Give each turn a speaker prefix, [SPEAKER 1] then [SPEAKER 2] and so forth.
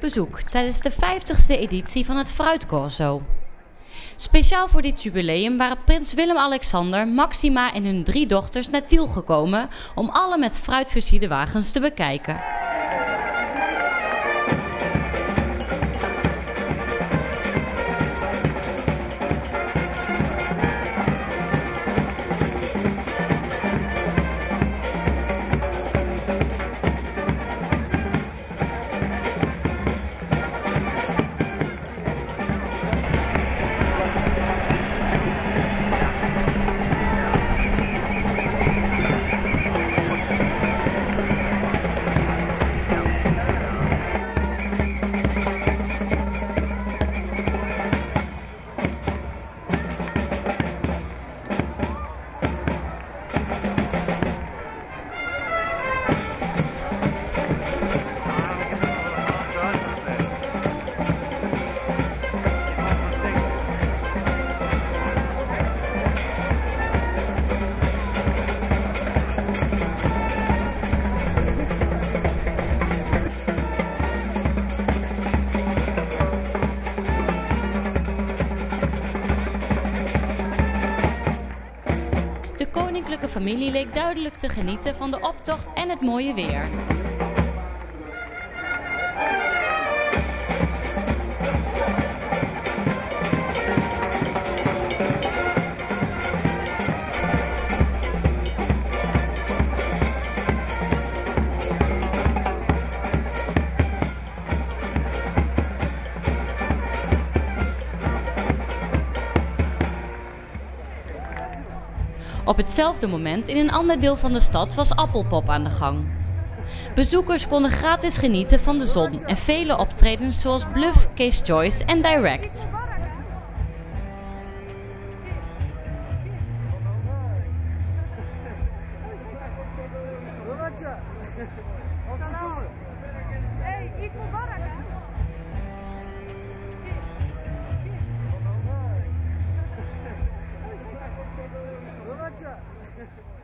[SPEAKER 1] bezoek tijdens de 50ste editie van het Fruitcorso. Speciaal voor dit jubileum waren prins Willem-Alexander, Maxima en hun drie dochters naar Tiel gekomen om alle met fruit versierde wagens te bekijken. Koninklijke familie leek duidelijk te genieten van de optocht en het mooie weer. Op hetzelfde moment in een ander deel van de stad was Appelpop aan de gang. Bezoekers konden gratis genieten van de zon en vele optredens zoals Bluff, Case Joyce en Direct. Ik moet ました。